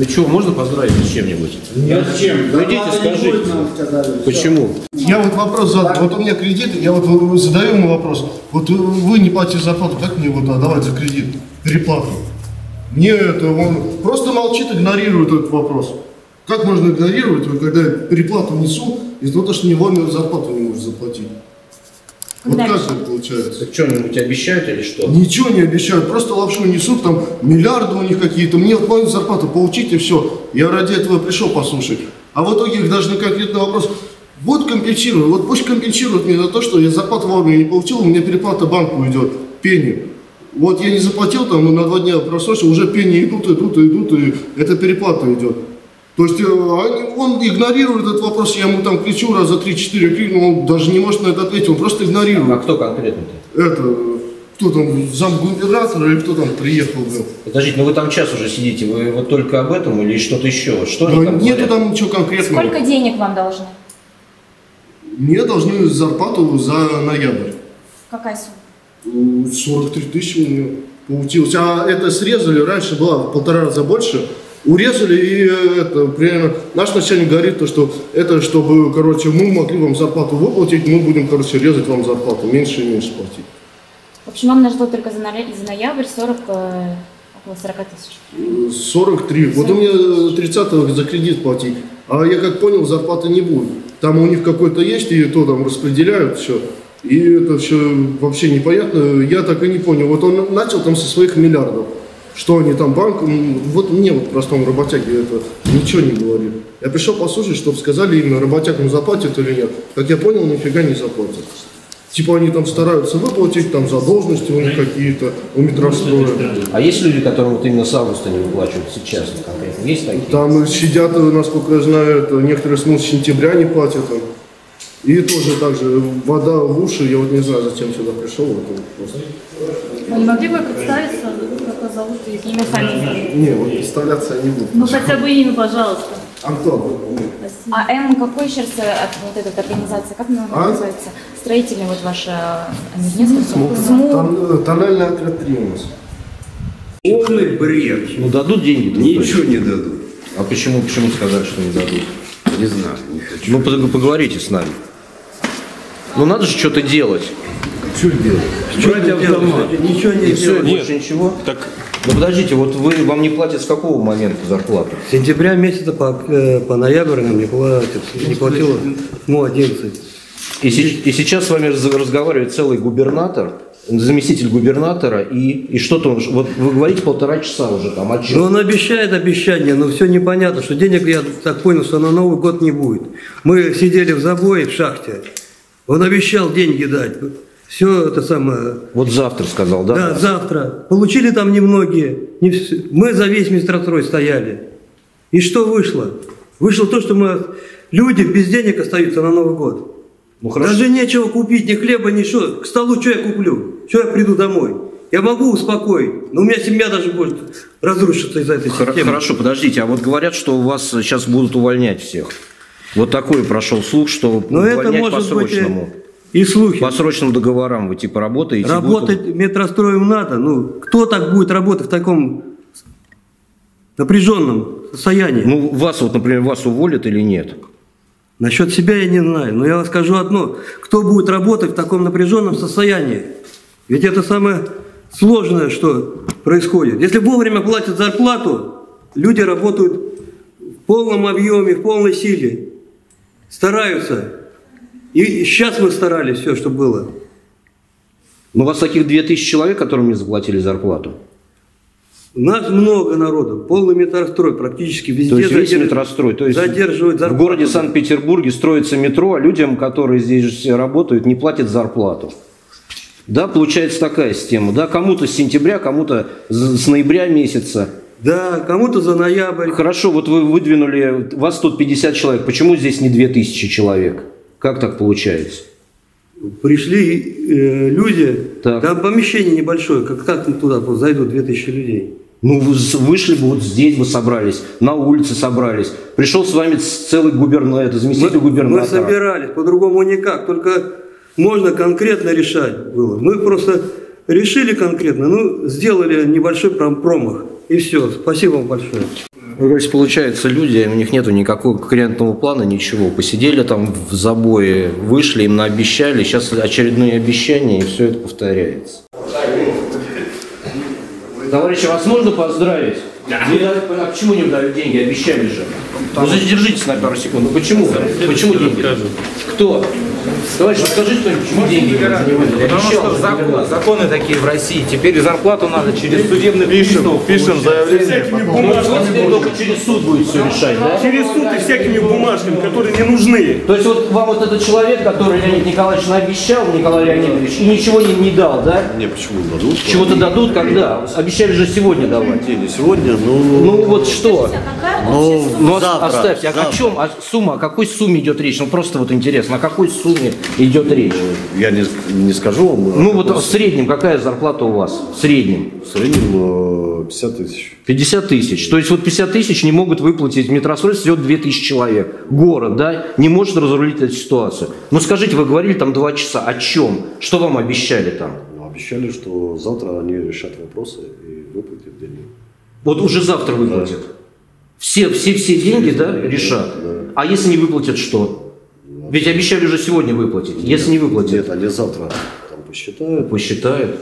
Ну что, можно поздравить с чем-нибудь? Нет, зачем? Ну идите, скажите. Почему? Я вот вопрос задал. Вот у меня кредит, я вот задаю ему вопрос. Вот вы не платите зарплату, как мне вот отдавать за кредит? Переплату. Мне это, он просто молчит, игнорирует этот вопрос. Как можно игнорировать, когда я переплату несу, из-за того, что не вовремя зарплату не может заплатить? Вот Когда как это получается? Так что-нибудь обещают или что? Ничего не обещают, просто лапшу несут, там миллиарды у них какие-то. Мне вот мою зарплату получить и все. Я ради этого пришел послушать. А в итоге их даже на конкретный вопрос вот компенсирую, вот пусть компенсируют мне за то, что я зарплату вовремя не получил, у меня переплата банку идет, пени. Вот я не заплатил там ну, на два дня просрочил, уже пени идут, идут, идут, и эта переплата идет. То есть э, он игнорирует этот вопрос, я ему там кричу раза три-четыре, крикну, он даже не может на это ответить, он просто А игнорирует. кто конкретно-то? Это, кто там, замгубернатора или кто там приехал был. Подождите, ну вы там час уже сидите, вы вот только об этом или что-то еще? Что Но там нету говорят? там ничего конкретного. Сколько денег вам должны? Мне должны зарплату за ноябрь. Какая сумма? Ну, 43 тысячи у меня получилось. А это срезали, раньше было в полтора раза больше. Урезали и э, это примерно наш начальник говорит то, что это чтобы, короче, мы могли вам зарплату выплатить, мы будем, короче, резать вам зарплату, меньше и меньше платить. В общем, вам нашло только за, ноя- за ноябрь 40, э, около 40 тысяч. 43. Вот у меня 30 за кредит платить. А я как понял, зарплаты не будет. Там у них какой-то есть, и то там распределяют все. И это все вообще непонятно. Я так и не понял. Вот он начал там со своих миллиардов. Что они там банк, м, вот мне вот простому работяге это ничего не говорит. Я пришел послушать, чтобы сказали именно работягам заплатят или нет. Как я понял, нифига не заплатят. Типа они там стараются выплатить, там задолженности у них какие-то, у метростроя. А есть люди, которым вот именно с августа не выплачивают сейчас конкретно? Есть такие? Там сидят, насколько я знаю, это некоторые с сентября не платят. там. И тоже так же, вода в уши, я вот не знаю, зачем сюда пришел. вот просто. Вы не могли бы представиться, как вас зовут и Имя, фамилия. Не, вот представляться я не буду. Ну хотя бы имя, пожалуйста. Антон. А М какой сейчас э, от вот эта вот организация, как она А? называется? Строительный вот ваша, они несколько? СМУ. Тон- э, тоннельный отряд 3 у нас. Полный бред. Ну дадут деньги? Ничего не дадут. А почему, почему сказали, что не дадут? Не знаю, не хочу. Ну пог- поговорите с нами. Ну надо же что-то делать. Что делать? Брать автомат. Ничего не делать. больше ничего? Так. Ну подождите, вот вы вам не платят с какого момента зарплату? С сентября месяца по, э, по ноябрь нам не платят. Не платила ну, 11. И, се- и сейчас с вами раз- разговаривает целый губернатор, заместитель губернатора, и, и что-то, он- вот вы говорите полтора часа уже там, о чем? Но он обещает обещание, но все непонятно, что денег, я так понял, что на Новый год не будет. Мы сидели в забое в шахте. Он обещал деньги дать. Все это самое. Вот завтра сказал, да? Да, завтра. Получили там немногие. Не вс- Мы за весь метрострой стояли. И что вышло? Вышло то, что мы люди без денег остаются на Новый год. Ну хорошо. Даже нечего купить, ни хлеба, ни что. К столу что я куплю? Что я приду домой? Я могу успокоить, но у меня семья даже может разрушиться из-за этой Хор- системы. Хорошо, подождите, а вот говорят, что у вас сейчас будут увольнять всех. Вот такой прошел слух, что Но это увольнять по может быть срочному. И, слухи. По срочным договорам вы типа работаете? будут- Работать метростроем надо. Ну, кто так будет работать в таком напряженном состоянии? Ну, вас вот, например, вас уволят или нет? Насчет себя я не знаю, но я вам скажу одно. Кто будет работать в таком напряженном состоянии? Ведь это самое сложное, что происходит. Если вовремя платят зарплату, люди работают в полном объеме, в полной силе. Стараются. И сейчас мы старались все, что было. Ну, у вас таких 2000 человек, которым не заплатили зарплату. У нас много народу, полный метрострой практически везде То есть весь метрострой. То есть задерживают в зарплату. городе Санкт-Петербурге строится метро, а людям, которые здесь же все работают, не платят зарплату. Да, получается такая система. Да, кому-то с сентября, кому-то с с ноября месяца. Да, кому-то за ноябрь. Хорошо, вот вы выдвинули, вас тут 50 человек, почему здесь не 2000 человек? Как так получается? Пришли э, люди, Так. там помещение небольшое, как, как туда вот зайдут 2000 людей? Ну, вы вышли бы вот здесь бы собрались, на улице собрались. Пришел с вами целый губернатор, заместитель Мы, мы губернатора. собирались, по-другому никак, только можно конкретно решать было. Мы просто решили конкретно, ну, сделали небольшой пром- промах, и все. Спасибо вам большое. Ну, то есть, получается, люди, у них нету никакого конкурентного плана, ничего. Посидели там в забое, вышли, им наобещали, сейчас очередное обещание, и все это повторяется. Товарищи, вас можно поздравить? Дали- а почему не дали деньги? Обещали же. Ну задержитесь на пару секунд. Почему? Почему деньги? Кто? Товарищ, кто-нибудь, почему деньги не выдали? Потому что закон- законы такие в России. Теперь зарплату надо через судебный пристав. Пишем заявление. Ну, теперь только через суд будет все решать, да? Через суд и всякими бумажками, которые не нужны. То есть вот вам вот этот человек, который Леонид Николаевич наобещал, Николай Леонидович, и ничего не, не дал, да? Не, почему дадут? Чего-то дадут, когда? Обещали же сегодня давать. Не, не сегодня, но... Ну вот что? Ну, Ну ос- завтра. оставьте, а о чем, о сумма, о какой сумме идет речь? Ну просто вот интересно, о какой сумме идет речь? Я не, не скажу вам. Ну вот в среднем какая зарплата у вас? В среднем? В среднем э, 50 тысяч. 50 тысяч. То есть вот 50 тысяч не могут выплатить метрострой, всего 2000 человек. Город, да, не может разрулить эту ситуацию. Ну скажите, вы говорили там два часа, о чем? Что вам обещали там? Ну, обещали, что завтра они решат вопросы и выплатят деньги. Вот уже завтра выплатят. Все, все, все деньги, да, решат. А если не выплатят, что? Ведь обещали уже сегодня выплатить. Если не выплатят, Нет, они завтра там посчитают, посчитают.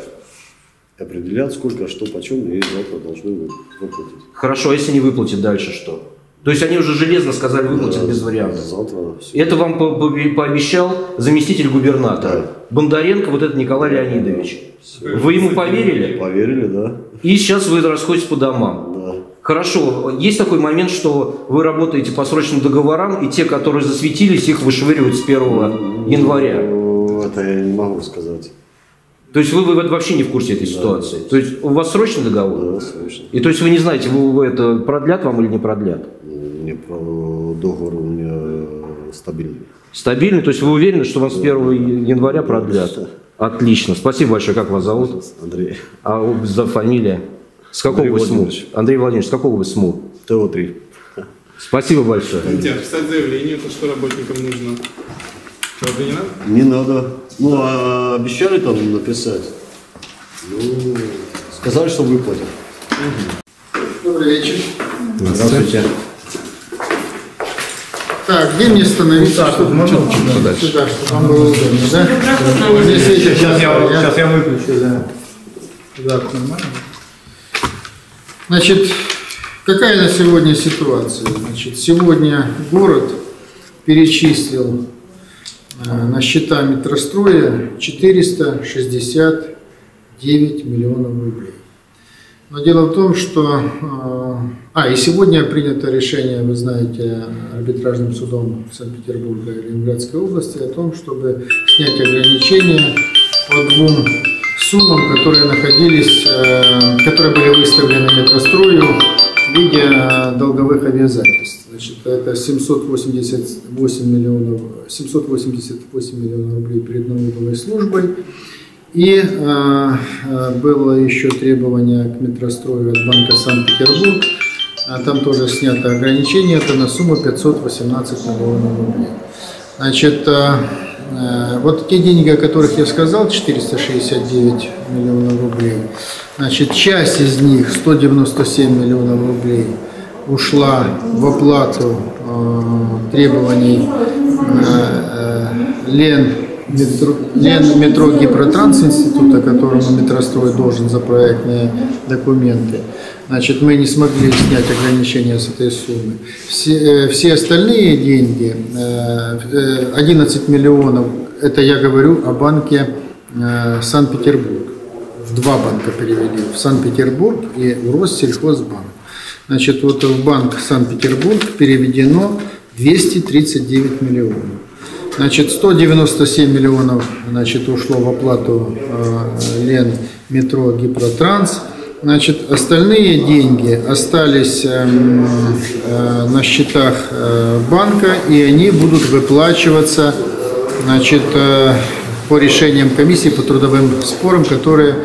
определят, сколько, что, почем, и завтра должны вы- выплатить. Хорошо, а если не выплатят, дальше что? То есть они уже железно сказали, выплатят без вариантов. Завтра все. Это вам по- по- пообещал заместитель губернатора. Бондаренко, вот этот Николай Леонидович. Вы ему поверили? Поверили, да? И сейчас вы расходитесь по домам. Да. Хорошо, есть такой момент, что вы работаете по срочным договорам, и те, которые засветились, их вышвыривают с 1 января. Ну, это я не могу сказать. То есть вы, вы вообще не в курсе этой ситуации. То есть у вас срочный договор? Да, слышно. И то есть вы не знаете, вы, вы это продлят вам или не продлят? Не договор у меня э, стабильный. Стабильный, то есть вы уверены, что вам с 1 января продлят? Отлично. Спасибо большое. Как вас зовут? Андрей. А за фамилия? С какого Андрей вы СМУ? Андрей Владимирович, с какого вы СМУ? ТО-3. Спасибо большое. Хотя писать заявление, это что работникам нужно? Правда, не надо? Не надо. Ну, а обещали там написать. Ну, сказали, что выплатят. Добрый вечер. Здравствуйте. Так, где мне становиться? чтобы можно сюда, сюда, чтобы вам было удобно, да? Здесь сейчас, я, сейчас я выключу, да. Да, нормально. Значит, какая на сегодня ситуация? Значит, сегодня город перечислил э, на счета метростроя 469 миллионов рублей. Но дело в том, что... э, А, и сегодня принято решение, вы знаете, арбитражным судом Санкт-Петербурга и Ленинградской области о том, чтобы снять ограничения по двум суммам, которые находились, э, которые были выставлены метрострою в виде э, долговых обязательств. Значит, это 788 миллионов, 788 миллионов рублей перед налоговой службой. И э, было еще требование к метрострою от Банка Санкт-Петербург. А Там тоже снято ограничение, это на сумму 518 миллионов рублей. Значит, вот те деньги, о которых я сказал, 469 миллионов рублей, значит, часть из них, 197 миллионов рублей, ушла в оплату э, требований э, э, Лен метро, метро Гипротранс института, которому метрострой должен за проектные документы. Значит, мы не смогли снять ограничения с этой суммы. Все, э, все остальные деньги, э, э, 11 миллионов, это я говорю о банке э, Санкт-Петербург. В два банка перевели, в Санкт-Петербург и в Россельхозбанк. Значит, вот в банк Санкт-Петербург переведено 239 миллионов. Значит, 197 миллионов значит, ушло в оплату э, Лен метро Гипротранс. Значит, остальные деньги остались эм, э, на счетах э, банка, и они будут выплачиваться значит, э, по решениям комиссии по трудовым спорам, которые э,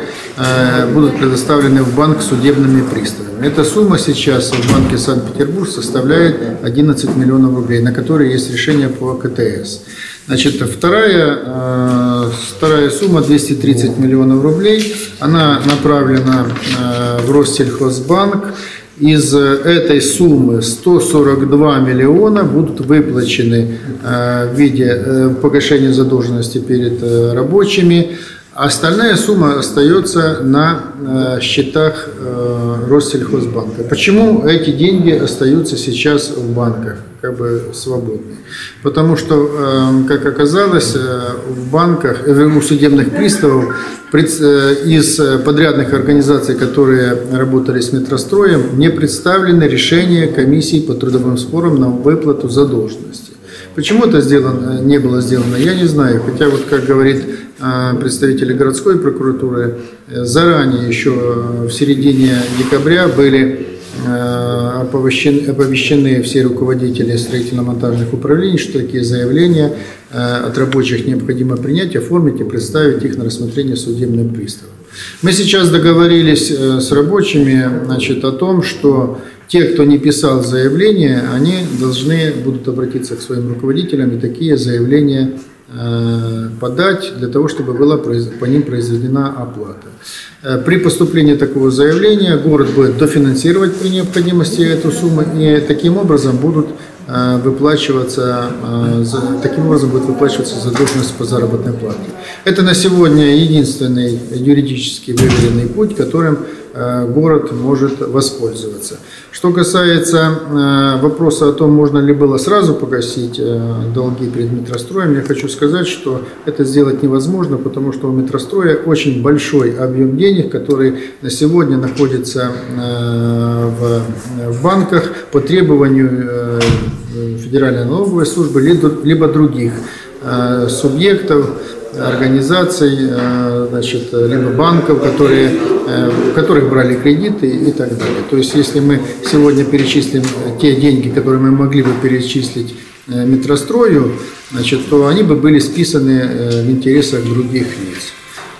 будут предоставлены в банк судебными приставами. Эта сумма сейчас в банке Санкт-Петербург составляет 11 миллионов рублей, на которые есть решение по КТС. Значит, вторая, э, вторая сумма 230 миллионов рублей, она направлена э, в Россельхозбанк из э, этой суммы 142 миллиона будут выплачены э, в виде э, погашения задолженности перед э, рабочими. Остальная сумма остается на э, счетах э, Россельхозбанка. Почему эти деньги остаются сейчас в банках, как бы свободные? Потому что, э, как оказалось, э, в банках, у судебных приставов из подрядных организаций, которые работали с метростроем, не представлены решения комиссии по трудовым спорам на выплату задолженности. Почему это сделано, не было сделано, я не знаю. Хотя вот, как говорит представители городской прокуратуры, э, заранее, еще э, в середине декабря были э, оповещены, оповещены все руководители строительно-монтажных управлений, что такие заявления от рабочих необходимо принять, оформить и представить их на рассмотрение судебным приставом. Мы сейчас договорились с рабочими значит, о том, что те, кто не писал заявление, они должны будут обратиться к своим руководителям и такие заявления подать для того, чтобы была по ним произведена оплата. Э, При поступлении такого заявления город будет дофинансировать при необходимости эту сумму, и таким образом будут э, выплачиваться, э, таким образом будет выплачиваться задолженность по заработной плате. Это на сегодня единственный юридически выверенный путь, которым э, город может воспользоваться. Что касается э, вопроса о том, можно ли было сразу погасить э, долги перед метростроем, я хочу сказать, что это сделать невозможно, потому что у метростроя очень большой объем денег, который на сегодня находится э, в, банках по требованию э, Федеральной налоговой службы либо, других э, субъектов, организаций, э, значит, либо банков, которые, э, у которых брали кредиты и так далее. То есть, если мы сегодня перечислим те деньги, которые мы могли бы перечислить э, метрострою, значит, то они бы были списаны э, в интересах других лиц.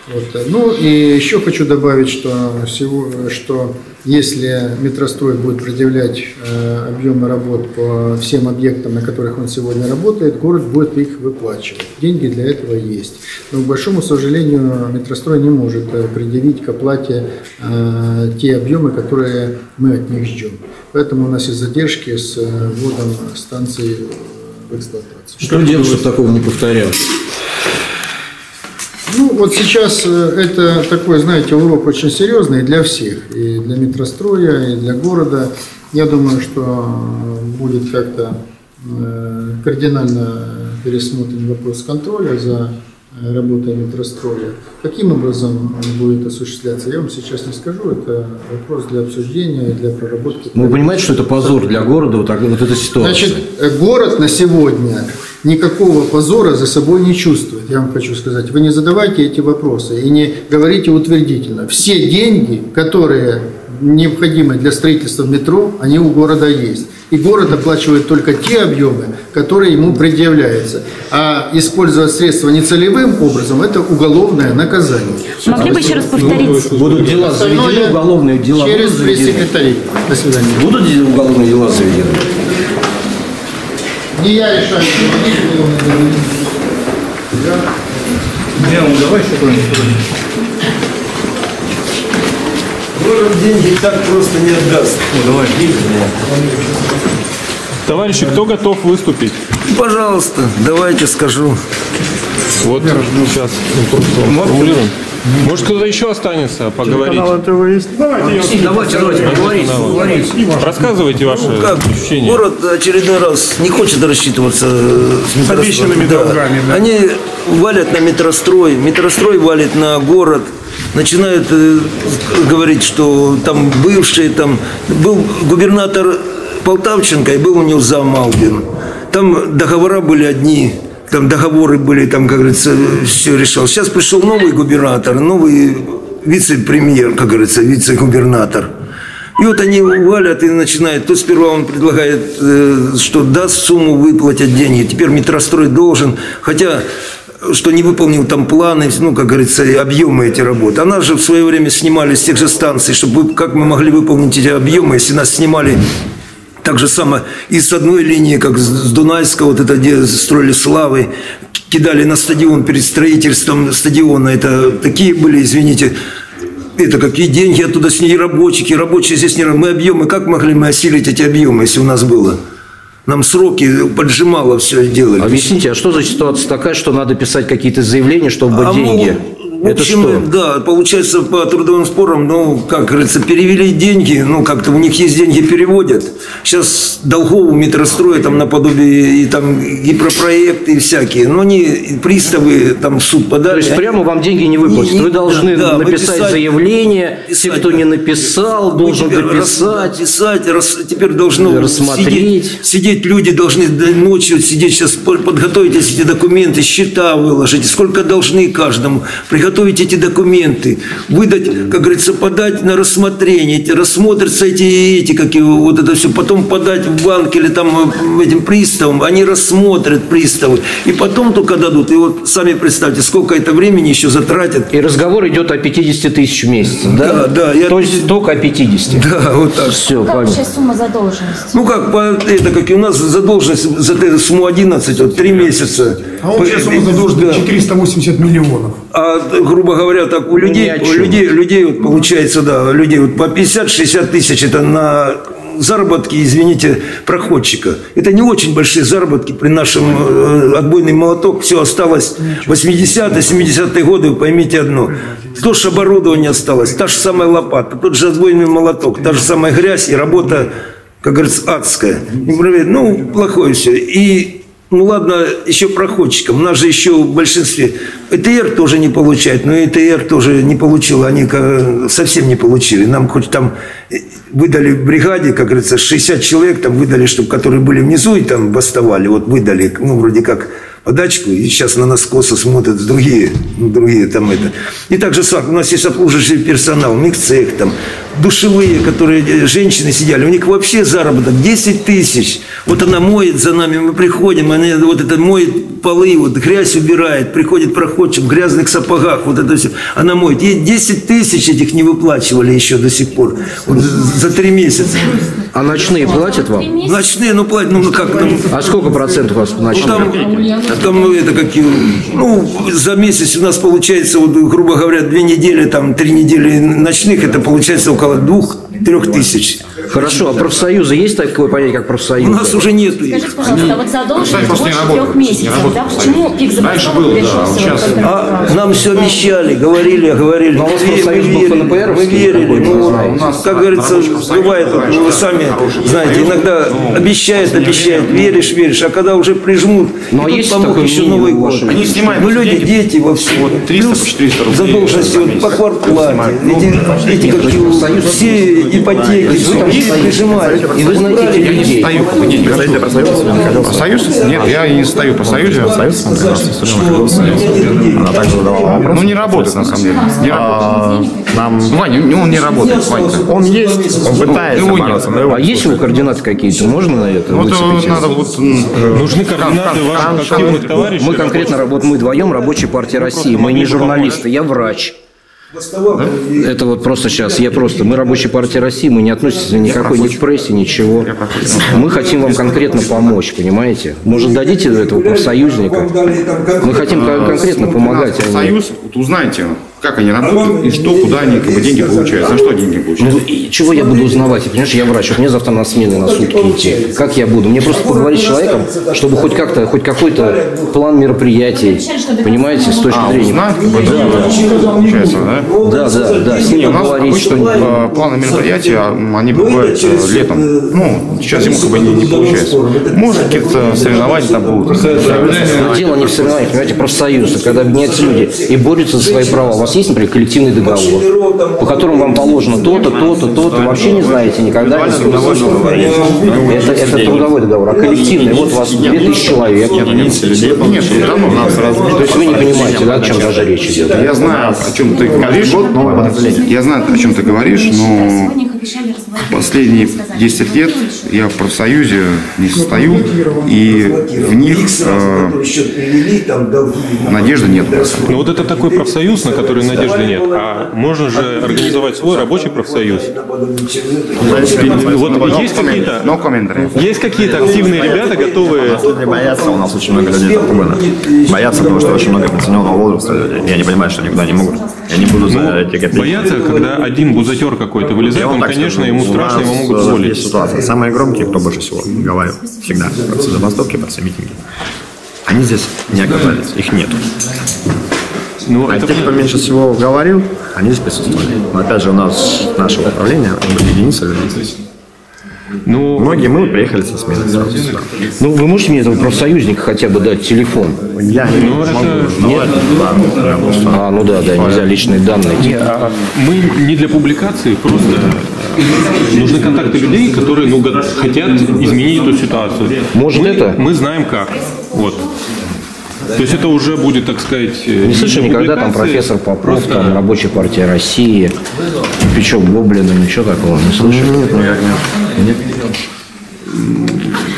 Вот. Ну и еще хочу добавить, что, всего, что если метрострой будет предъявлять э, объемы работ по всем объектам, на которых он сегодня работает, город будет их выплачивать. Деньги для этого есть. Но, к большому сожалению, метрострой не может э, предъявить к оплате э, те объемы, которые мы от них ждем. Поэтому у нас есть задержки с э, вводом станций в эксплуатацию. Что делать, чтобы такого не повторялось? Ну, вот сейчас э, это такой, знаете, урок очень серьезный для всех, и для метростроя, и для города. Я думаю, что будет как-то э, кардинально пересмотрен вопрос контроля за э, работой метростроя. Каким образом он будет осуществляться, я вам сейчас не скажу. Это вопрос для обсуждения и для проработки. Ну, вы понимаете, что это позор для города, вот, так, вот эта ситуация? Значит, город на сегодня никакого позора за собой не чувствует, я вам хочу сказать. Вы не задавайте эти вопросы и не говорите утвердительно. Все деньги, которые необходимы для строительства метро, они у города есть. И город оплачивает только те объемы, которые ему предъявляются. А использовать средства нецелевым образом – это уголовное наказание. Могли бы еще раз повторить? Будут дела заведены, уголовные дела Через пресс-секретарей. До свидания. Будут уголовные дела заведены? Не я решаю, не дела. Не, ну давай еще кто-нибудь. Город деньги так просто не отдаст. Ну, давай. Товарищи, кто готов выступить? Пожалуйста, давайте скажу. Вот сейчас формулируем. Может, кто-то еще останется поговорить? Давайте, Давайте, давайте, поговорите, поговорите. Рассказывайте ваши ощущения. Город очередной раз не хочет рассчитываться э, с метростроем. Обещанными долгами, да. Они валят на метрострой, метрострой валит на город, начинают э, говорить, что там бывший, там был губернатор Полтавченко и был у него зам Малбин. Там договора были одни, там договоры были, там, как говорится, все решал. Сейчас пришел новый губернатор, новый вице-премьер, как говорится, вице-губернатор. И вот они валят и начинают. То сперва он предлагает, э, что даст сумму, выплатят деньги. Теперь метрострой должен. Хотя что не выполнил там планы, ну, как говорится, объемы эти работы. А нас же в свое время снимали с тех же станций, чтобы как мы могли выполнить эти объемы, если нас снимали так же самое и с одной линии, как с Дунайского, вот это где строили славы, кидали на стадион перед строительством стадиона. Это такие были, извините, это какие деньги оттуда с ней рабочие, рабочие здесь не мы объемы, как могли мы осилить эти объемы, если у нас было? Нам сроки поджимало все делали. Объясните, а что за ситуация такая, что надо писать какие-то заявления, чтобы А, деньги? В Это общем, что? да, получается, по трудовым спорам, ну, как говорится, перевели деньги, ну, как-то у них есть деньги, переводят. Сейчас долгов у метростроя там наподобие и там и про проекты и всякие. Но они приставы там в суд подали. То есть прямо вам деньги не выплатят. Не- не- Вы должны да, написать выписать- заявление. Те, писать, кто да. не написал, Мы должен дописать. Писать, рас- теперь должны Рассмотреть. Сидеть, сидеть люди должны до ночью сидеть сейчас подготовить эти документы, счета выложить, сколько должны каждому, приготовить эти документы, выдать, как говорится, подать на рассмотрение, эти, рассмотрятся эти, эти, как его, вот это все, потом подать в банк или там э, этим приставам, они рассмотрят приставы, и потом только дадут, и вот сами представьте, сколько это времени еще затратят. И разговор идет о 50 тысяч в месяц, да? Да, да, я- То есть только о 50. Да, вот так. Все, Какая понятно. вообще сумма задолженности? Ну как, по, это как и у нас задолженность за сумму 11, вот 3 месяца. А общая сумма Да. задолженности 480 миллионов. А, грубо говоря, так у людей, ни о у людей, людей вот получается, да, людей вот по 50-60 тысяч это на заработки, извините, проходчика. Это не очень большие заработки при нашем э, отбойный молоток. Все осталось 80-е, 70-е годы, вы поймите одно. То же оборудование осталось, та же самая лопата, тот же отбойный молоток, та же самая грязь и работа, как говорится, адская. Ну, плохое все. И ну ладно, еще проходчикам. У нас же еще в большинстве ЭТР тоже не получает, но ЭТР тоже не получил, они совсем не получили. Нам хоть там э, выдали в бригаде, как говорится, 60 человек там выдали, чтобы которые были внизу и там бастовали, вот выдали, ну, вроде как подачку, и сейчас на нас косо смотрят другие, другие там это. И так же сам, у нас есть обслуживающий персонал, микцех там, душевые, которые э, женщины сидели, у них вообще заработок 10 тысяч. Вот она моет за нами, мы приходим, она вот это моет полы, вот грязь убирает, приходит проходчик в грязных сапогах, вот это все. Она моет. Ей 10 тысяч этих не выплачивали еще до сих пор, вот за три месяца. А ночные платят вам? Ночные, ну платят, ну как там, А сколько процентов у вас ну, ночных? там, там, ну, это какие, ну, за месяц у нас получается, вот, грубо говоря, две недели, там, три недели ночных, это получается около двух-трех тысяч. Хорошо, а профсоюзы есть такое понятие, как У профсоюзы? нас уже нету их. Скажите, пожалуйста, а вот задолженность больше трех месяцев, да? Почему пик Раньше было, да, а сейчас- А нам все обещали, говорили, говорили. Но у вас Мы профсоюз был верили, ФНПРовский мы верили. Ну. У как говорится, профсоюз, бывает, вы был сами знаете, профсоюз. иногда Ну, обещают, обещают, веришь, веришь, а когда уже прижмут, Ну, и тут есть помог такое еще Новый у год. Они снимают Ну, люди, дети во всем. Вот 300 по 400 рублей Задолженности, вот по квартплате, эти, эти какие, все ипотеки, вы там прижимают. И вы знаете Я не стою. Говорите про союз? Союз? Нет, я не стою по союзу. Союз Она также выдавала Ну, не работает, на самом деле. Не работает. нам... Ваня, он не работает, Ванька. Он есть, он пытается Его бороться, его А есть у него координаты какие-то? Можно на это Вот э, выцепить? надо вот... м, Нужны координаты ваших активных товарищей. Мы конкретно работаем, мы вдвоем Рабочей партии России. Мы не журналисты, я врач. Это вот просто сейчас, я просто, мы Рабочая партия России, мы не относимся никакой ни к прессе, ничего. Мы хотим вам конкретно помочь, понимаете? Может, дадите этого профсоюзника? Мы хотим кон- конкретно помогать. а Союз, вот узнайте, как они работают и что, куда они как бы, деньги получают, за что деньги Ну, получают. и чего я буду узнавать? Понимаешь, я врач, вот мне завтра на смены на сутки идти. Как я буду? Мне просто поговорить с человеком, чтобы хоть как-то, хоть какой-то план мероприятий, понимаете, с точки А, зрения. узнать, как бы, да, получается, да? Да, да, да, с Не, ним поговорить э, планы мероприятия, м, они бывают э, летом. Ну, сейчас ему как бы не, не получается. Может, какие-то соревнования там будут. Но дело не в соревнованиях, понимаете, профсоюзы, когда объединяются люди и борются за свои права. Вас есть, например, коллективный договор, по которому вам положено то-то, то-то, то-то, вообще не знаете никогда. не слышали. Это, это трудовой договор, а коллективный, вот у вас 2000 человек. Нет, То есть вы не понимаете, да, о чем даже речь идет. Я знаю, о чем ты говоришь. Я знаю, о чем ты говоришь, но. Последние 10 лет я в профсоюзе не состою, и в них э, надежды нет. Ну вот это такой профсоюз, на который надежды нет. А можно же организовать свой рабочий профсоюз. Вот есть какие-то, есть какие-то активные ребята, готовые Не боятся, у нас очень много людей запугано. Боятся, потому что очень много пенсионного возраста людей. Я не понимаю, что никуда не могут. Я не буду за эти копейки. боятся, когда один бузатер какой-то вылезает, он, конечно, ему страшно, его могут э, уволить. Ситуация. Самые громкие, кто больше всего говорил, всегда, про все забастовки, про все митинги. Они здесь не оказались, их нету. Ну, а это те, кто меньше всего говорил, они здесь присутствовали. Но опять же, у нас нашего управления были единицы людей. Ну, Многие мы приехали со смены сразу сюда. Ну, вы можете мне этого профсоюзника хотя бы дать телефон? Я не Ну, это- могу. Нет? А, ну да, да, нельзя личные данные. Не, а мы не для публикации, просто нужны контакты людей, которые ну, хотят изменить эту ситуацию. Может, мы, это? Мы знаем как. Вот. То есть это уже будет, так сказать... э, Не слышал никогда там профессор Попов, просто- там Рабочая партия России, Печок Гоблина, ничего такого не слышали? Нет, никак нет.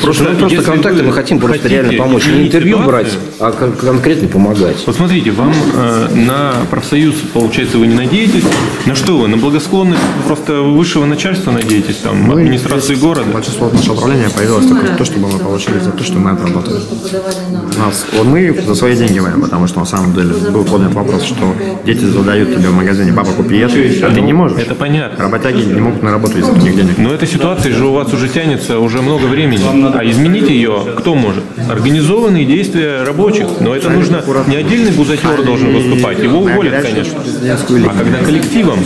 Просто, ну, просто контакты мы хотим просто реально помочь. Не интервью брать, а кон- конкретно помогать. Вот смотрите, вам э, на профсоюз, получается, вы не надеетесь? На что вы? На благосклонность просто высшего начальства надеетесь, там, администрации города? Большинство нашего управления появилось только то, чтобы мы получили за то, что мы отработали. Нас, вот мы за свои деньги воем, потому что на самом деле был поднят вопрос, что дети задают тебе в магазине, папа, купи это, а ты не можешь. Это понятно. Работяги не могут на работу из-за таких денег. Но эта ситуация же у вас уже тянется уже много времени. А изменить ее кто может? Организованные действия рабочих. Но это нужно не отдельный бузатер должен выступать, его уволят, конечно. А когда коллективом,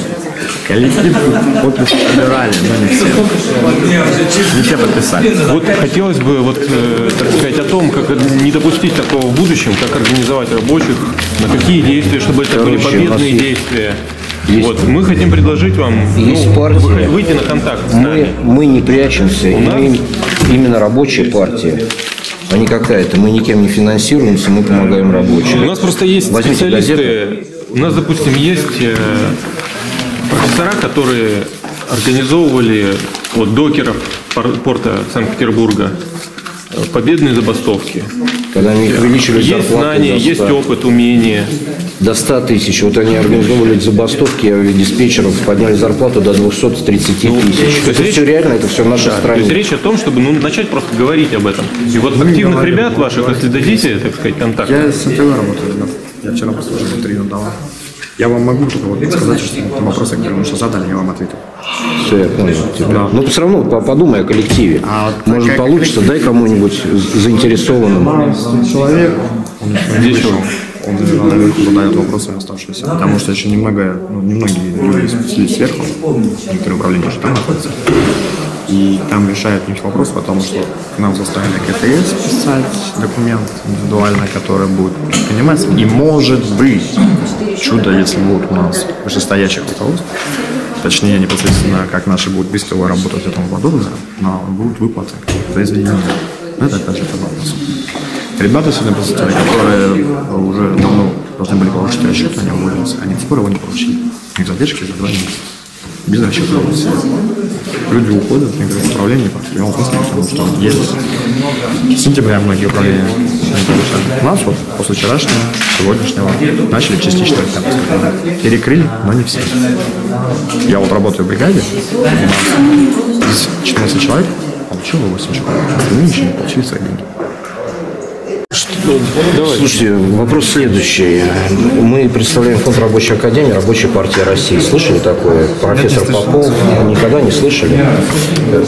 Коллектив подписи собирали, но не все. Не все подписали. вот хотелось бы, вот, э, так сказать, о том, как не допустить такого в будущем, как организовать рабочих, на какие действия, чтобы это были Короче, у нас победные есть- действия. Вот, мы хотим предложить вам Есть ну, партия. вы- выйти на контакт с Мы, нами. мы не прячемся, и нас- мы именно рабочая партия, а не какая-то. Мы никем не финансируемся, мы помогаем рабочим. У нас просто есть Возьмите специалисты. У нас, допустим, есть э, профессора, которые организовывали вот, докеров пор- порта Санкт-Петербурга победные забастовки. Когда они увеличили Есть зарплату знания, до есть 100. опыт, умение. До 100 тысяч. Вот они организовывали забастовки авиадиспетчеров, подняли зарплату до 230 Ну, то тысяч. есть Это речь- все реально, это все в нашей Да, то стране. есть речь о том, чтобы ну, начать просто говорить об этом. И вот активных ребят ваших, если дадите, так сказать, контакт. Я с НТВ работаю, ребят. Я вчера уже интервью давал. Я вам могу только вот сказать, что на вопросы, которые мы сейчас задали, я вам ответил. Все, я понял тебя. Но все равно по- подумай о коллективе. А Может получится, дай кому-нибудь заинтересованному. Человек, он не вышел, он наверху задает вопросы оставшиеся, потому что еще немного, ну, немногие люди сверху, некоторые управления уже там находятся, и там решают у них вопрос, потому что к нам заставили КТС писать документ индивидуально, который будет приниматься, и может быть чудо, если будут у нас вышестоящих руководств, точнее непосредственно, как наши будут быстро работать и тому подобное, но будут выплаты за Это опять же вопрос. Ребята сегодня присутствовали, которые уже давно должны были получить расчет, они уволились, они пор его не получили. У них задержки за два месяца. Без расчета. Люди уходят в некоторые управления по прямому смысле, потому что есть. С сентября многие управления не получали. У нас вот после вчерашнего, сегодняшнего начали частично темп Перекрыли, но не все. Я вот работаю в бригаде, у нас из 14 человек получило 8 человек. Остальные еще не получили свои деньги. Слушайте, вопрос следующий. Мы представляем фонд Рабочей Академии, Рабочая партия России. Слышали такое? Профессор Попов? Никогда не слышали?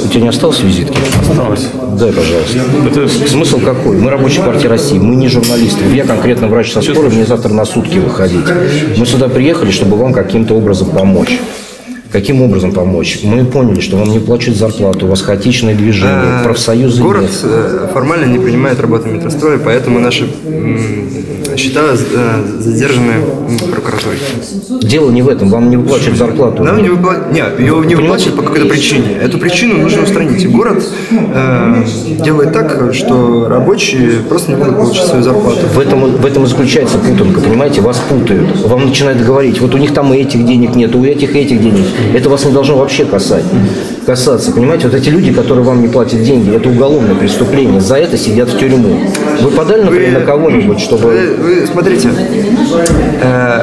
У тебя не осталось визитки? Осталось. Дай, пожалуйста. Смысл какой? Мы Рабочая партия России, мы не журналисты. Я конкретно врач со скорой, мне завтра на сутки выходить. Мы сюда приехали, чтобы вам каким-то образом помочь. Каким образом помочь? Мы поняли, что вам не платят зарплату, у вас хаотичное движение, профсоюзы Город нет. э, формально не принимает работу метростроя, поэтому наши счета э, задержаны прокуратурой. Дело не в этом, вам не выплачивают зарплату. Нам не выпла- Нет, ее не выплачивают по какой-то причине. Эту причину нужно устранить. И город э, делает так, что рабочие просто не могут получить свою зарплату. В этом, в этом и заключается путанка, понимаете, вас путают. Вам начинают говорить, вот у них там и этих денег нет, у этих и этих денег. Это вас не должно вообще касать, касаться, понимаете? Вот эти люди, которые вам не платят деньги, это уголовное преступление, за это сидят в тюрьму. Вы подали, например, на кого-нибудь, чтобы... Вы, вы смотрите, э,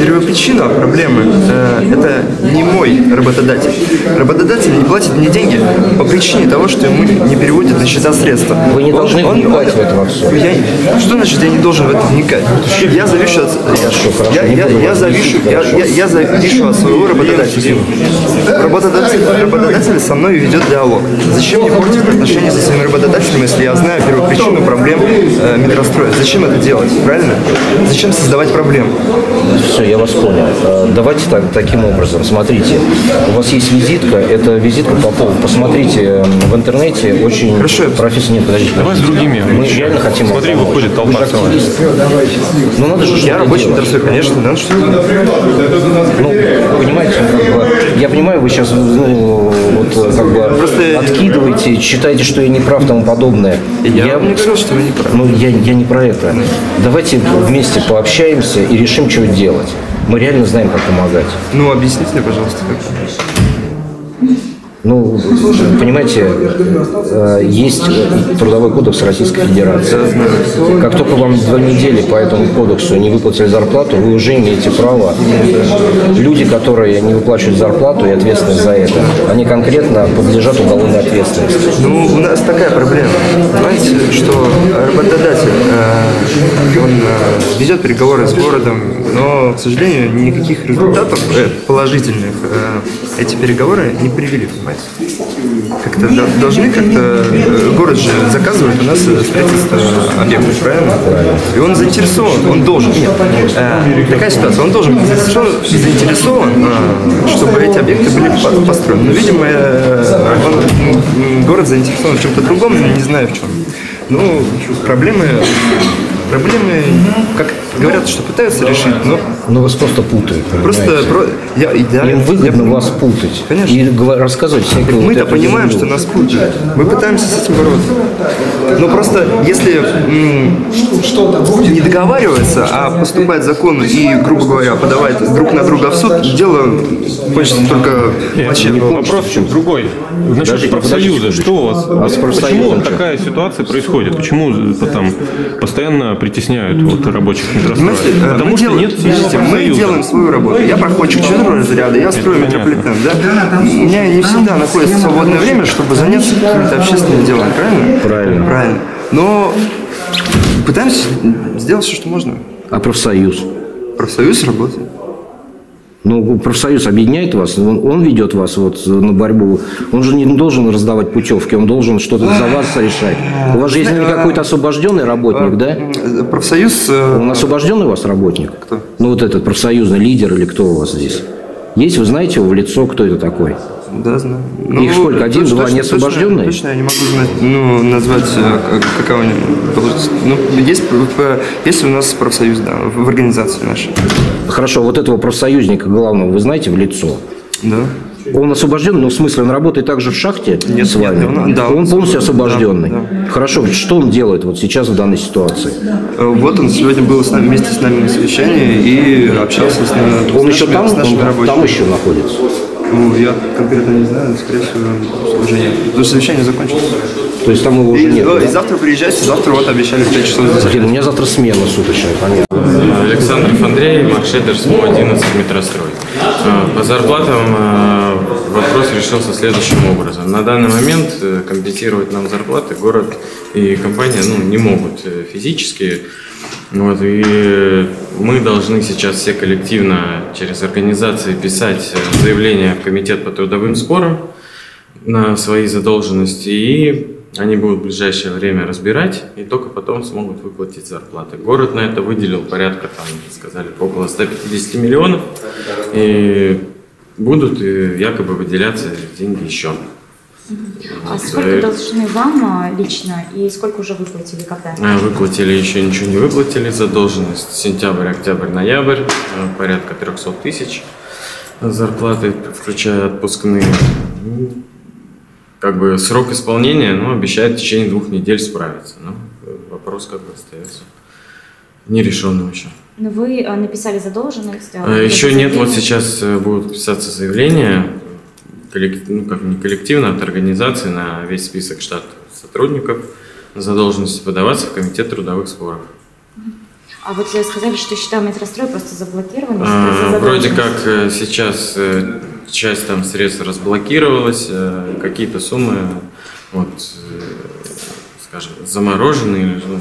первопричина проблемы э, это не мой работодатель. Работодатель не платит мне деньги по причине того, что ему не переводят на счета средства. Вы не Он- должны он- вникать в это во все. Я, что значит я не должен в это вникать? Я завишу от хорошо, я, я, я завишу я завишу от своего работодателя. Работодатель, работодатель со мной ведет диалог. Зачем мне портить отношения со своим работодателем, если я знаю первопричину проблем э, метростроя? Зачем это делать? Правильно? Зачем создавать проблемы? Все, я вас понял. Э, Давайте так, таким образом. Смотрите, у вас есть визитка. Это визитка по поводу. Посмотрите э, в интернете. Очень Хорошо. профессор. Нет, подождите. Давай с другими. Мы реально хотим. Смотри, помочь. выходит толпа целая. Ну надо же Я рабочий метрострой, конечно, надо что Ну, понимаете, как бы, я понимаю, вы сейчас ну, вот, э, как бы откидываете, считаете, что я не прав, тому подобное. Я вам не говорил, что вы не правы. Ну, я, я не про это. Давайте вместе пообщаемся и решим, что делать. Мы реально знаем, как помогать. Ну, объясните мне, пожалуйста, как. Ну, понимаете, э, есть трудовой кодекс Российской Федерации. Как только вам две недели по этому кодексу не выплатили зарплату, вы уже имеете право. Люди, которые не выплачивают зарплату и ответственны за это, они конкретно подлежат уголовной ответственности. Ну, у нас такая проблема. Понимаете, что работодатель, э, ведет переговоры с городом, но, к сожалению, никаких результатов э, положительных э, эти переговоры не привели, понимаете. Как-то до- должны как-то... э, Город же заказывает у нас строительство объектов, правильно? И он заинтересован, он должен. Нет, такая ситуация, он должен быть заинтересован, чтобы эти объекты были по- построены. Но, видимо, он, город заинтересован в чем-то другом, но не знаю в чем. Ну, проблемы, проблемы, как говорят, что пытаются решить, но Но вас просто путают. просто про, я, да, Им я выгодно понимаю. вас путать. Конечно. И рассказывать всякие вот Мы-то понимаем, что нас путают. Мы пытаемся с этим бороться. Но просто если м, не договариваться, а поступать законно и, грубо говоря, подавать друг на друга в суд, дело кончится только Нет, плачевно. вопрос другой. Насчет Подождите, профсоюза. Что у вас? А с почему такая ситуация происходит? Почему там постоянно притесняют вот, рабочих метростроя? Понимаете, э, Потому мы, что делаем, нет слушайте, мы делаем свою работу. Я проходчик четвертого разряда, я строю метрополитен. Да? У меня не всегда находится свободное время, чтобы заняться какими-то общественными делами, правильно? Правильно. Правильно. Но пытаемся сделать все, что можно. А профсоюз? Профсоюз работает. Ну, профсоюз объединяет вас, он, он ведет вас вот на борьбу. Он же не должен раздавать путевки, он должен что-то за вас решать. У вас же есть наверное, какой-то освобожденный работник, да? Э, Профсоюз... э, Он освобожденный у вас работник? Кто? Ну, вот этот профсоюзный лидер или кто у вас здесь? Есть, вы знаете его в лицо, кто это такой? Да, знаю. Их сколько? Один, точно- два точно- неосвобожденные? Точно, точно я не могу знать, ну, назвать, э, как- какова должность. Ну, есть, есть у нас профсоюз, да, в организации нашей. Хорошо, вот этого профсоюзника главного вы знаете в лицо? Да. Он освобожден, ну, в смысле, он работает также в шахте Нет, с вами? нет, он- да, он, полностью освобожден, освобожденный. да, Хорошо, что он делает вот сейчас в данной ситуации? Э, Вот он сегодня был с нами, вместе с нами на совещании и общался с нами. Он с еще нашими- там, с нашими он рабочими. там еще находится? Ну, я конкретно не знаю, скорее всего, уже нет. Потому что совещание закончилось. То есть там его уже И, нет? да, и завтра приезжайте, завтра вот обещали в 5 часов. Блин, у меня завтра смена суточная, понятно. Александров Андрей, маршрутер СМУ-11 метрострой. Э, По зарплатам э, вопрос решился следующим образом. На данный момент э, компенсировать нам зарплаты город и компания ну, не могут физически. Вот, и мы должны сейчас все коллективно через организации писать заявление в комитет по трудовым спорам на свои задолженности, и они будут в ближайшее время разбирать, и только потом смогут выплатить зарплаты. Город на это выделил порядка, там, сказали, около 150 миллионов, и будут э, якобы выделяться деньги еще. А Вот, сколько э, должны вам а, лично и сколько уже выплатили, когда? а, Выплатили, еще ничего не выплатили, задолженность сентябрь, октябрь, ноябрь, э, порядка 300 тысяч зарплаты, включая отпускные. Ну, Как бы срок исполнения, ну, обещает в течение двух недель справиться. Но э, вопрос как бы остается нерешенным еще. Ну, вы а, написали задолженность. а, А, Еще нет, вот сейчас э, будут писаться заявления, коллек- ну, как не коллективно, а от организации на весь список штат сотрудников на задолженности подаваться в комитет трудовых споров. А вот э, сказали, что счета метростроя просто заблокированы. А, Вроде задолженность. как э, сейчас э, часть там средств разблокировалась, э, какие-то суммы, вот, э, скажем, заморожены, ну,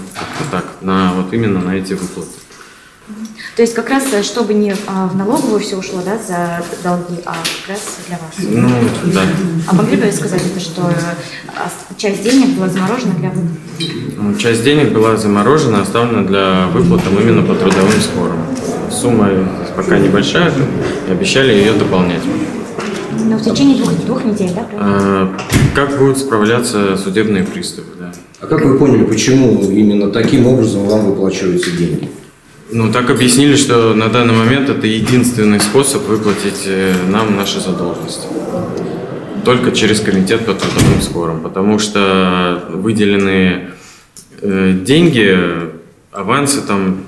так, на, вот именно на эти выплаты. То есть как раз, э, чтобы не а, в налоговую все ушло, да, за долги, а как раз для вас. Ну, да. А могли бы сказать, это, что часть денег была заморожена для выплат? Ну, Часть денег была заморожена, оставлена для выплатам именно по трудовым спорам. Сумма пока небольшая, и обещали ее дополнять. Но в течение двух, двух недель, да? А, Как будут справляться судебные приставы, да? А как вы поняли, почему именно таким образом вам выплачиваются деньги? Ну, так объяснили, что на данный момент это единственный способ выплатить э, нам наши задолженности. Только через комитет по трудовым спорам, потому что выделенные э, деньги, авансы там,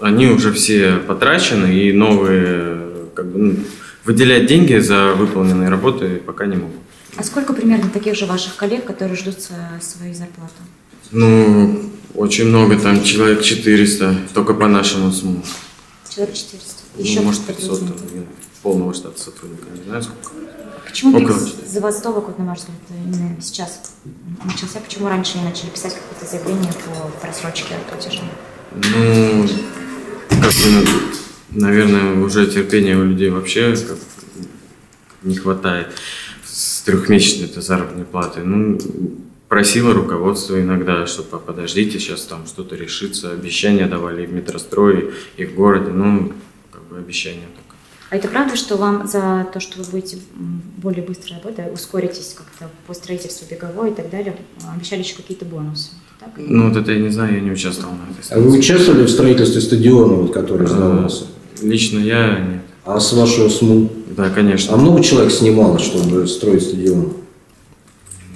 они уже все потрачены, и новые, как бы, ну, выделять деньги за выполненные работы пока не могут. А сколько примерно таких же ваших коллег, которые ждут своей зарплаты? Ну, очень много, там человек 400, только по нашему СМУ. Человек 400. Ну, Еще может, кто-то 500 там, полного штата сотрудника, не знаю сколько. Почему Около забастовок, вот, на ваш взгляд, именно сейчас начался? Почему раньше не начали писать какие-то заявления по просрочке платежа? Ну, как бы, ну, наверное, уже терпения у людей вообще не хватает с трехмесячной этой заработной платы. Ну, просила руководство иногда, что «Па, подождите, сейчас там что-то решится. Обещания давали и в метрострое, и в городе. Ну, как бы обещания только. А это правда, что вам за то, что вы будете более быстро работать, ускоритесь как-то по строительству беговой и так далее, обещали еще какие-то бонусы? Так? Ну, вот это я не знаю, я не участвовал на этой А вы участвовали в строительстве стадиона, вот, который сдавался? Лично я нет. А с вашего СМУ? Да, конечно. А много человек снималось, чтобы строить стадион?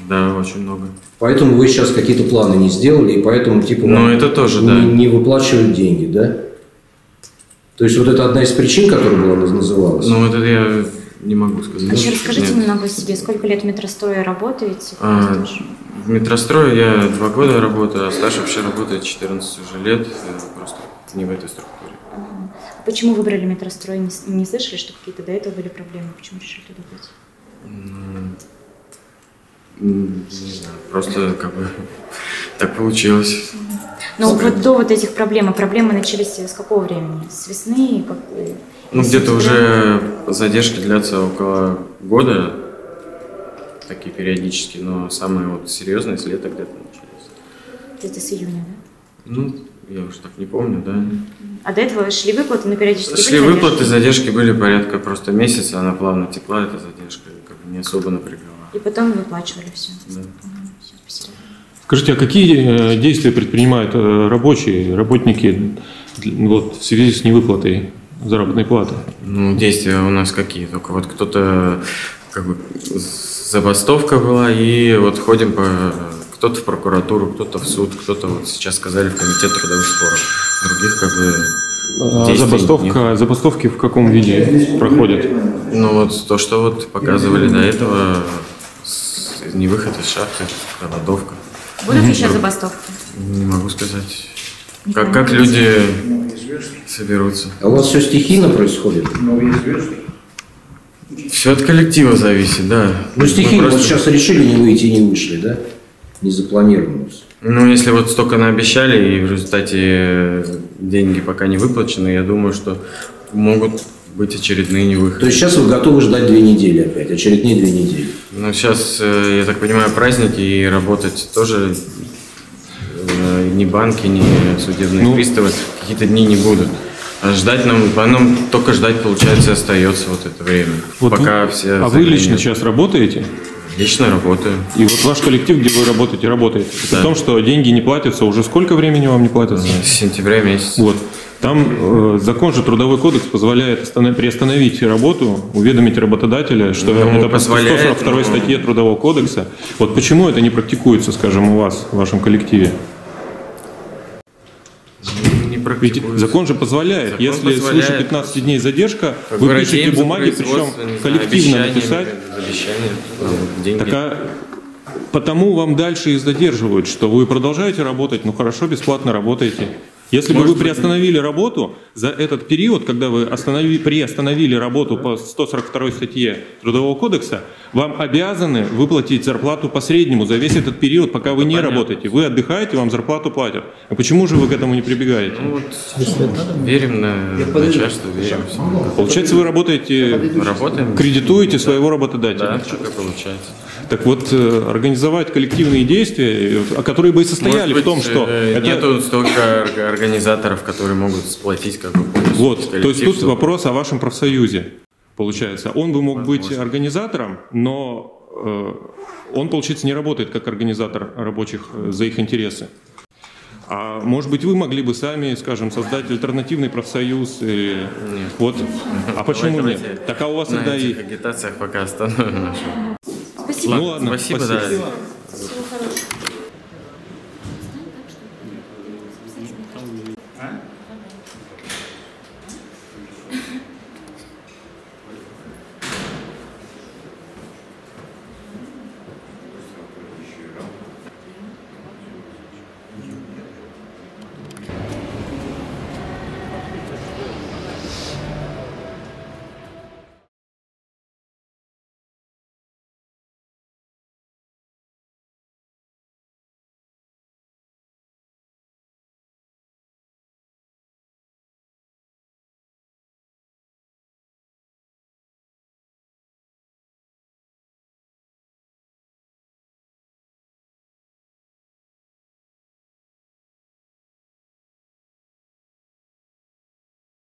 Да, очень много. Поэтому вы сейчас какие-то планы не сделали, и поэтому типа Ну, вам это тоже, не, да. не выплачивают деньги, да? То есть вот это одна из причин, которая была наз- называлась? Ну, это я не могу сказать. А еще расскажите Нет. немного о себе. Сколько лет в метрострое работаете? А, в метрострое я два года работаю, а стаж вообще работает 14 уже лет, просто не в этой структуре. Почему выбрали метрострой? Не, не слышали, что какие-то до этого были проблемы? Почему решили туда пойти? Ну, не знаю, просто как бы так получилось. Ну, вот до вот этих проблем, а проблемы начались с какого времени? С весны? Как... Ну, с где-то уже задержки длятся около года, такие периодически, но самые вот серьезные с лета где-то начались. Где-то с июня, да? Ну, я уже так не помню, да. А до этого шли выплаты, но периодически Шли были выплаты, задержки? задержки были порядка просто месяца, она плавно текла, эта задержка, как бы не особо напрягала. И потом выплачивали все. Да. Скажите, а какие э, действия предпринимают э, рабочие, работники вот, в связи с невыплатой заработной платы? Ну, действия у нас какие? Только вот кто-то, как бы, забастовка была, и вот ходим по... Кто-то в прокуратуру, кто-то в суд, кто-то вот сейчас сказали в комитет трудовых споров. Других, как бы, А забастовка, забастовки в каком виде проходят? Ну, вот то, что вот показывали до этого, с- не выход из шахты, голодовка. Будут Мгм. еще забастовки? Не могу сказать. Не Как, как люди соберутся. А у вас все стихийно происходит? Все от коллектива зависит, да. Ну, стихийно, вот просто- сейчас решили не выйти и не вышли, да? Не запланировано. Ну, если вот столько наобещали, и в результате э, деньги пока не выплачены, я думаю, что могут быть очередные невыходы. То есть сейчас вы готовы ждать две недели опять, очередные две недели? Ну, сейчас, э, я так понимаю, праздники, и работать тоже э, ни банки, ни судебные Ну. приставы какие-то дни не будут. А ждать нам, а нам только ждать, получается, остается вот это время. Вот пока вы- все... а вы лично сейчас работаете? Лично работаю. И вот ваш коллектив, где вы работаете, работает. Да. При том, что деньги не платятся, уже сколько времени вам не платятся? С сентября месяца. Вот. Там э, закон же трудовой кодекс позволяет останов- приостановить работу, уведомить работодателя, что Ну, это по позволяет, 142 но- статье трудового кодекса. Вот почему это не практикуется, скажем, у вас, в вашем коллективе? Ведь закон же позволяет, Закон если позволяет. свыше 15 дней задержка, вы пишете бумаги, причем знаю, коллективно написать. Обещания, ну. Так а потому вам дальше и задерживают, что вы продолжаете работать, ну хорошо, бесплатно работаете. Если бы Может вы быть, приостановили работу за этот период, когда вы останови- приостановили работу по 142 статье Трудового кодекса, вам обязаны выплатить зарплату по среднему за весь этот период, пока вы не Понятно. работаете. Вы отдыхаете, вам зарплату платят. А почему же вы к этому не прибегаете? Ну вот, верим на начальство, верим. Получается, вы работаете, Работаем. кредитуете своего работодателя. Да, так и получается. Так вот, э, организовать коллективные действия, э, которые бы и состояли Может в том, быть, что... э, это- Нету столько орг- организаторов, которые могут сплотить как бы Вот, то есть тут вопрос о вашем профсоюзе, получается. Он бы мог быть организатором, но э, он, получается, не работает как организатор рабочих э, за их интересы. А может быть, вы могли бы сами, скажем, создать альтернативный профсоюз? Или... Вот. А почему нет? Так а у вас на тогда и... агитациях пока остановим нашу. Спасибо. Ну ладно, спасибо, спасибо. да.